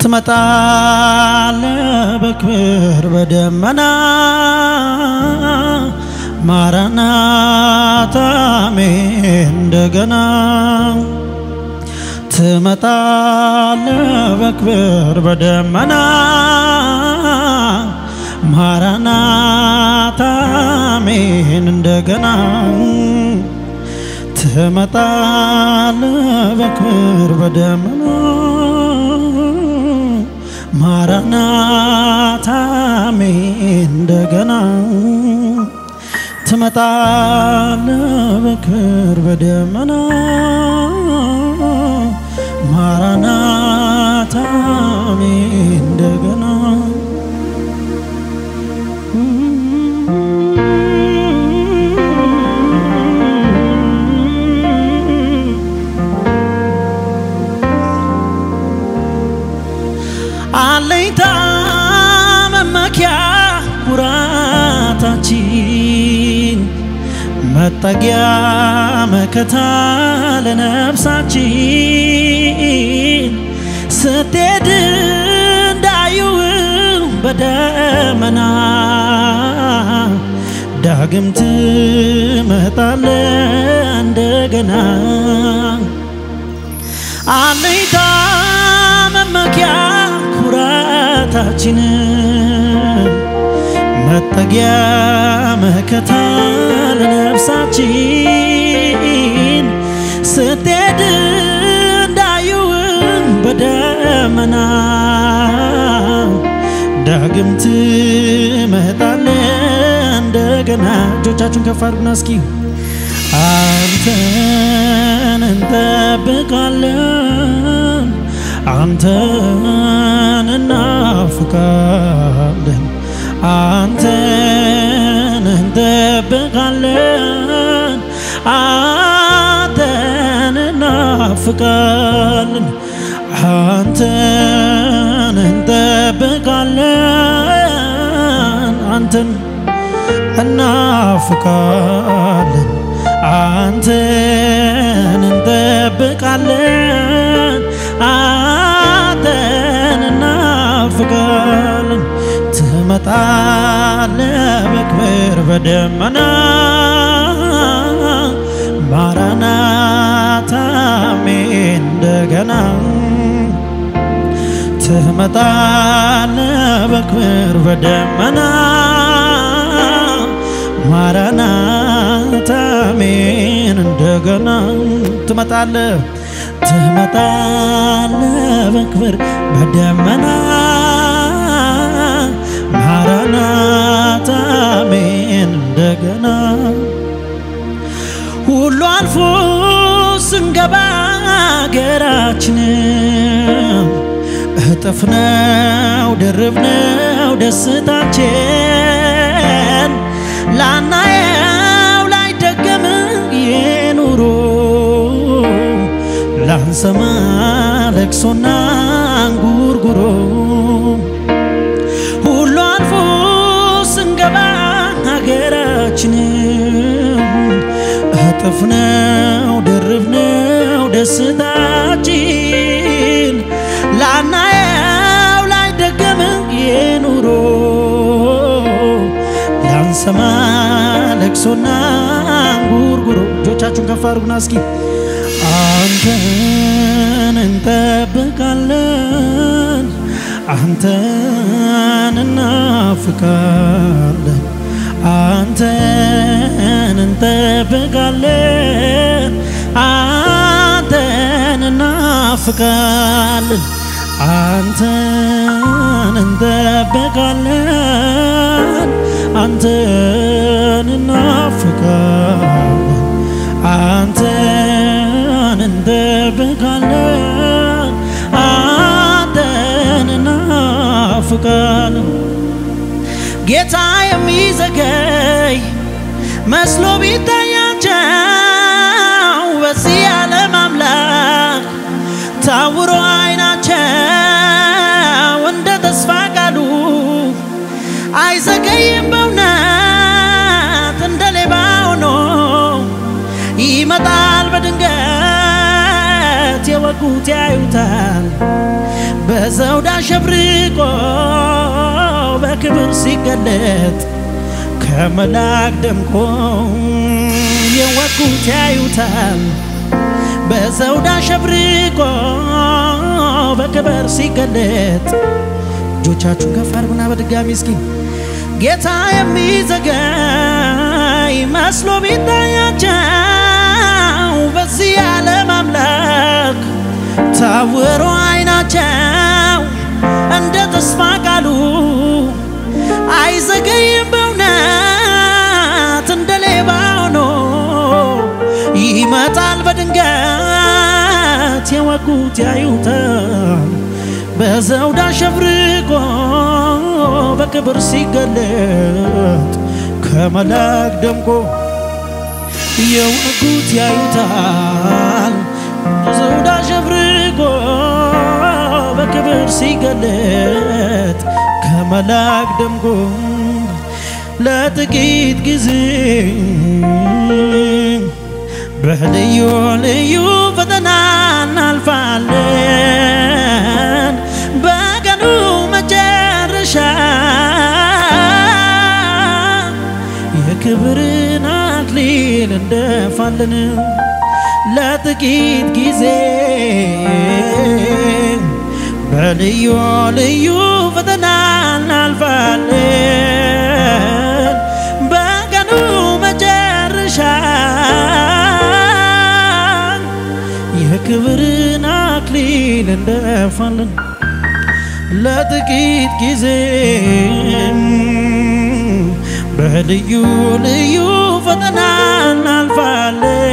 ትመጣለ በክብር በደመና ማራናታ አሜን እንደገና ትመጣለ በክብር በደመና ማራናታ አሜን እንደገና ትመጣለ በክብር በደመና ማራናታ እንደገና ትመጣለ በክብር በደመና። ማራናታ እንደገና መጠጊያ መከታ ለነፍሳችን ስትሄድ እንዳዩ በደመና ዳግም ትመጣለ እንደገና። አለኝታ መመኪያ ኩራታችን መጠጊያ መከታ ለነፍሳችን ስትሄድ እንዳዩን በደመና ዳግም ትመጣለ እንደገና። እጆቻችሁን ከፍ አድርጉና እስኪ አንተን እንጠብቃለን። አንተን እናፍቃለን አንተን እንጠብቃለን አንተን እናፍቃለን አንተን እንጠብቃለን አንተን እናፍቃለን አንተን እንጠብቃለን ትመጣለ በክብር በደመና ማራናታ እንደገና ትመጣለ በክብር በደመና ማራናታ እንደገና ትመጣለ ትመጣለ በክብር በደመና አገራችን እጥፍ ነው ድርብ ነው ደስታችን ላናየው ላይ ደገም የኑሮ ላንሰማ ለቅሶና እንጉርጉሮ ሁሉ አልፎ ስንገባ ሀገራችን እጥፍ ነው ድርብ ነው ደስታችን ላናየው ላይ ደገም የኑሮ ላንሰማ ለቅሶና እንጉርጉሮ እጆቻችሁን ከፍ አድርጉና እስኪ አንተን እንጠብቃለን አንተን እናፍቃለን አንተን እንጠብቃለን እናፍቃለን አንተን እንጠብቃለን አንተን እናፍቃለን። አንተን እንጠብቃለን አንተን እናፍቃለን። ጌታ የሚዘገይ መስሎ ቢታያቸው በዚህ ዓለም ያዩታል በዘውድ አሸብርቆ በክብር ሲገለጥ ከመላክ ደምቆ የወጉት ያዩታል። በዘውድ አሸብርቆ በክብር ሲገለጥ እጆቻችሁን ከፍ አድርጉና በድጋሚ እስኪ ጌታ የሚዘገይ መስሎ ቢታያቸው በዚህ ዓለም አምላክ ታውሮ አይናቸው እንደ ተስፋ ቃሉ አይዘገይም በእውነት እንደ ሌባ ሆኖ ይመጣል በድንገት የወጉት ያዩታል። በዘውድ አሸብርቆ በክብር ሲገለጥ ከመላክ ደምቆ የወጉት ያዩታል በክብር ሲገለጥ ከመላክ ደምቆ ለጥቂት ጊዜ በልዩ ልዩ ፈተና እናልፋለን። በቀኑ መጨረሻ የክብርን አክሊል እንደፋለን። ለጥቂት ጊዜ በልዩ ልዩ ፈተና እናልፋለን። በቀኑ መጨረሻ የክብርን አክሊል እንደፋለን። ለጥቂት ጊዜ በልዩ ልዩ ፈተና እናልፋለን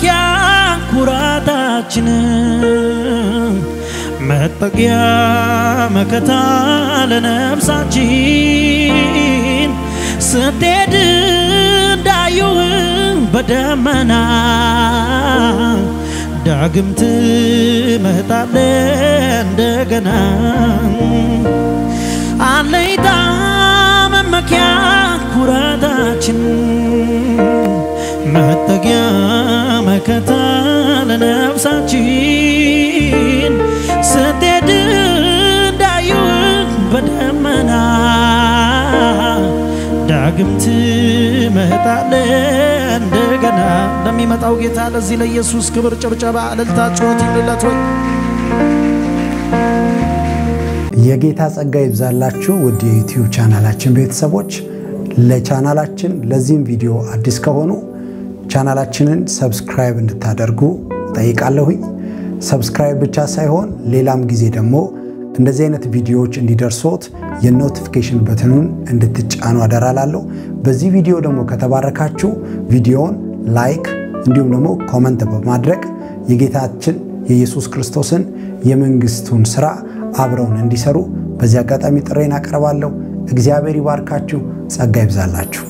መመኪያ ኩራታችን መጠጊያ መከታ ለነፍሳችን። ስትሄድ እንዳዩህ በደመና ዳግም ትመጣለ እንደገና። አለይታ መመኪያ ኩራታችን መጠጊያ መከታ ለነፍሳችን ስትሄድ እንዳዩህ በደመና ዳግም ትመጣለ እንደገና ለሚመጣው ጌታ ለዚህ ለኢየሱስ ክብር ጭብጨባ፣ እልልታ፣ ጩኸት ይብዛለት ወይ የጌታ ጸጋ ይብዛላችሁ ውድ የዩቲዩብ ቻናላችን ቤተሰቦች። ለቻናላችን ለዚህም ቪዲዮ አዲስ ከሆኑ ቻናላችንን subscribe እንድታደርጉ ጠይቃለሁኝ። subscribe ብቻ ሳይሆን ሌላም ጊዜ ደግሞ እንደዚህ አይነት ቪዲዮዎች እንዲደርሶት የ notification button ኡን እንድትጫኑ አደራላለሁ። በዚህ ቪዲዮ ደግሞ ከተባረካችሁ ቪዲዮውን like እንዲሁም ደግሞ comment በማድረግ የጌታችን የኢየሱስ ክርስቶስን የመንግስቱን ስራ አብረውን እንዲሰሩ በዚህ አጋጣሚ ጥሬን አቀርባለሁ። እግዚአብሔር ይባርካችሁ፣ ጸጋ ይብዛላችሁ።